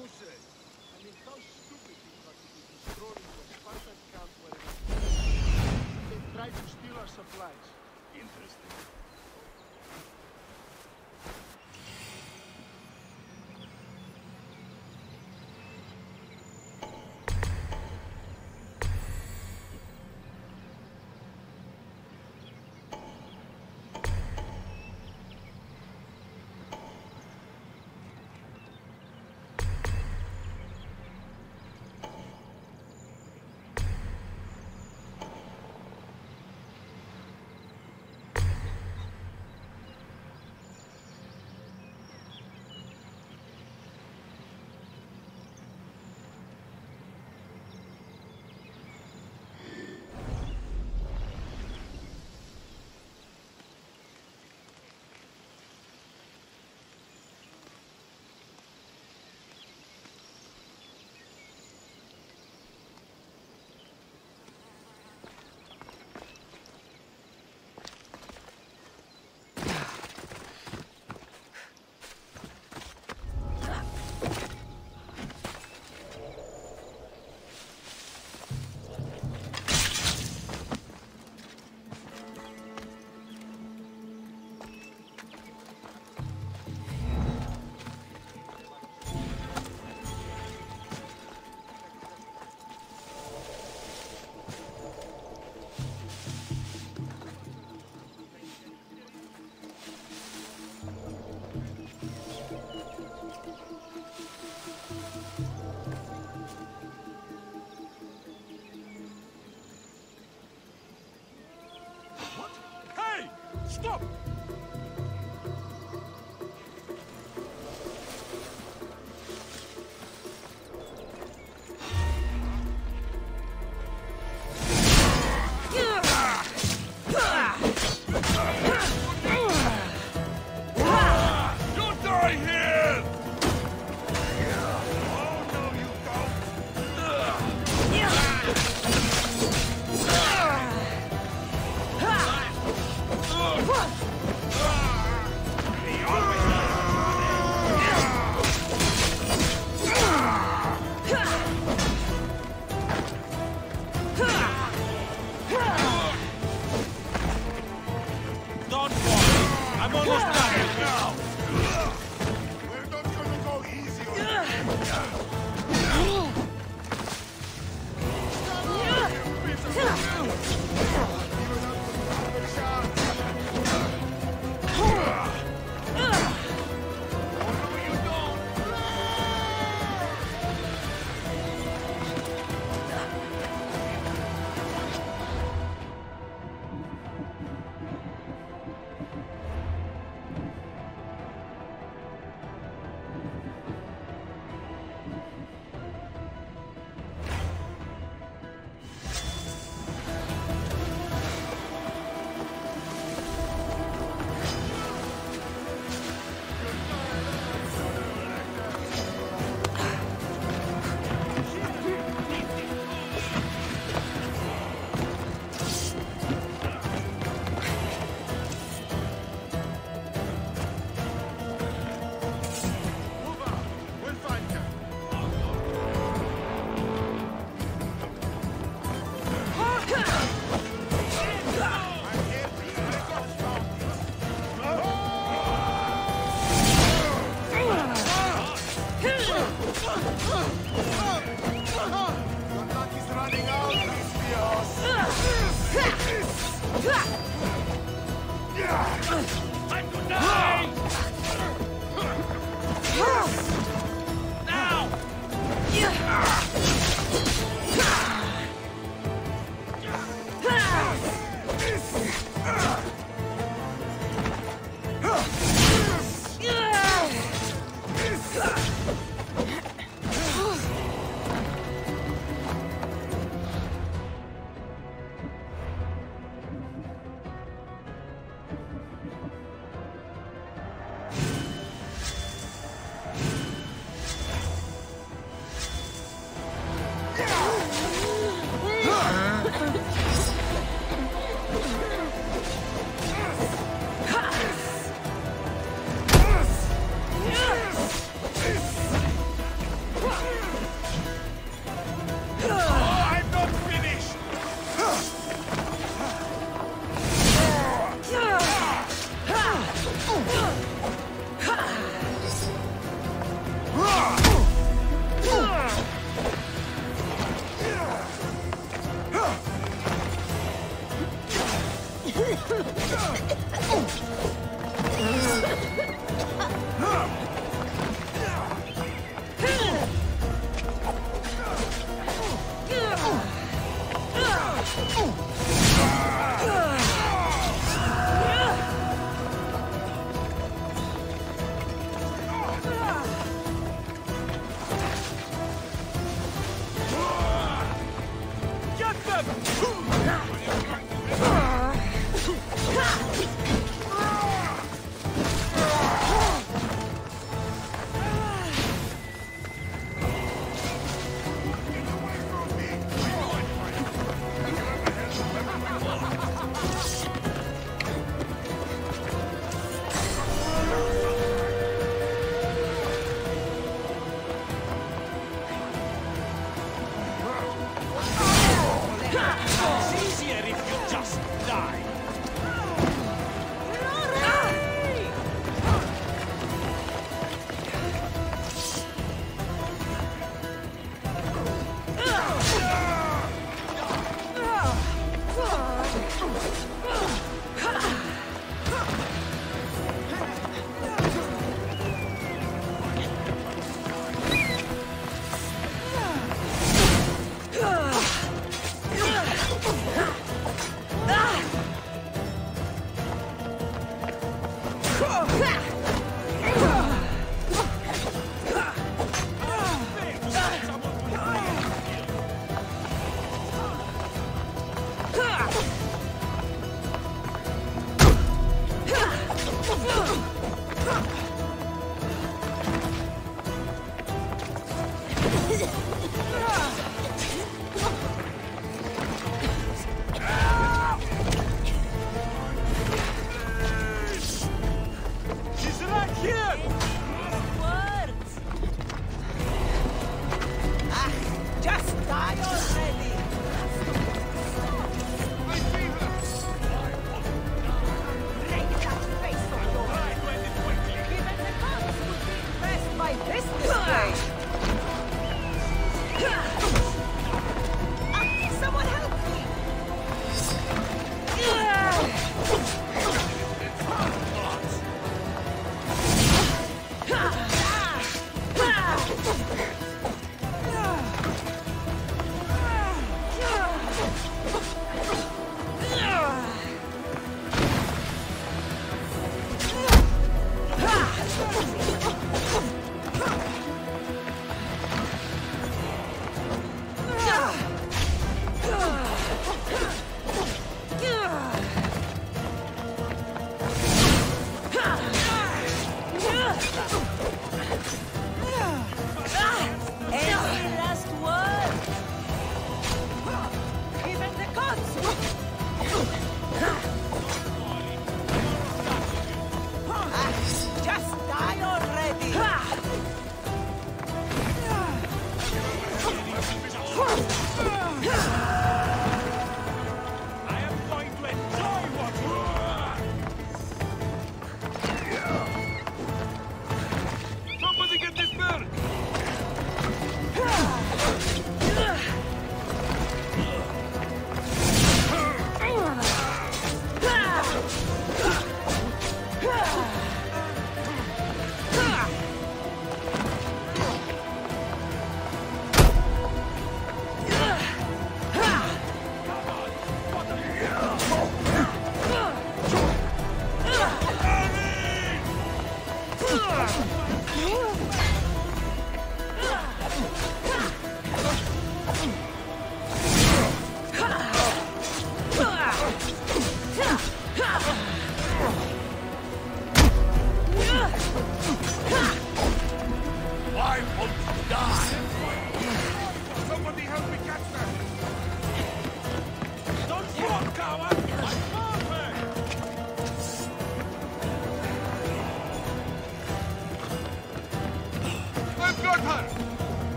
I mean, how stupid people have to they tried to steal our supplies. Interesting. Huh? Oh, my God.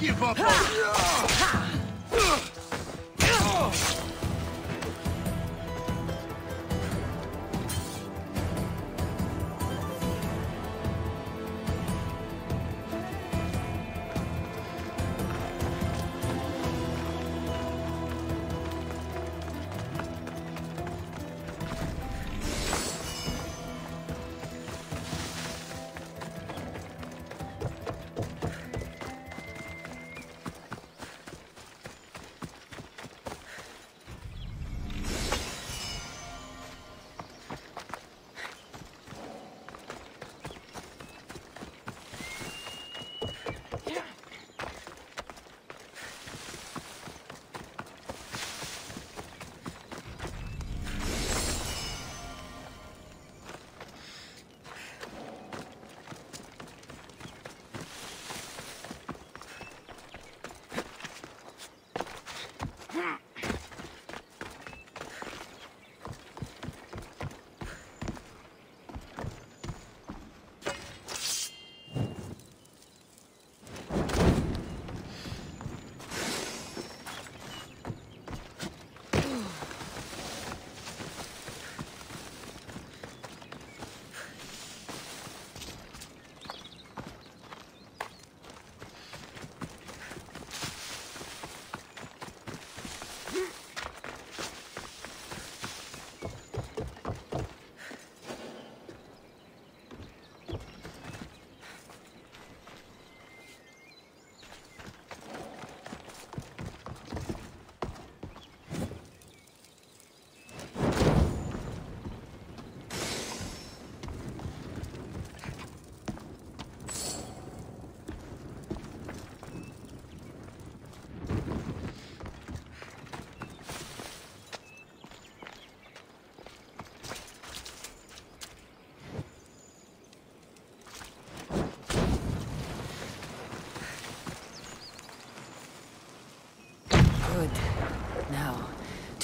Give up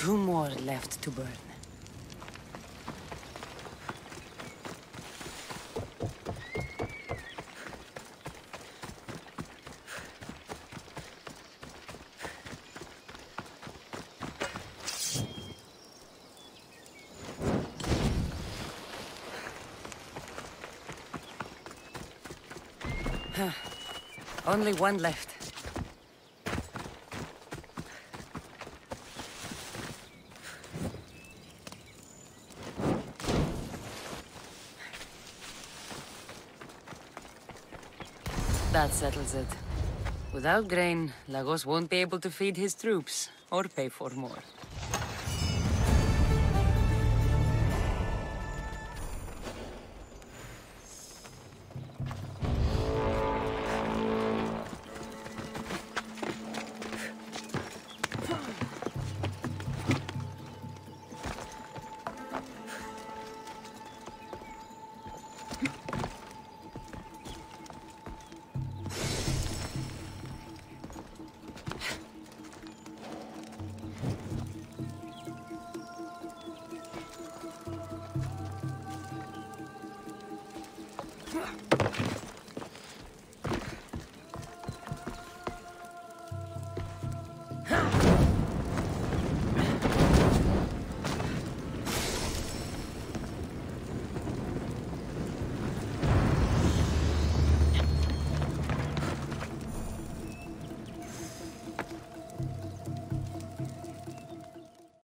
two more left to burn. Only one left. That settles it. Without grain, Lagos won't be able to feed his troops, or pay for more. あっ。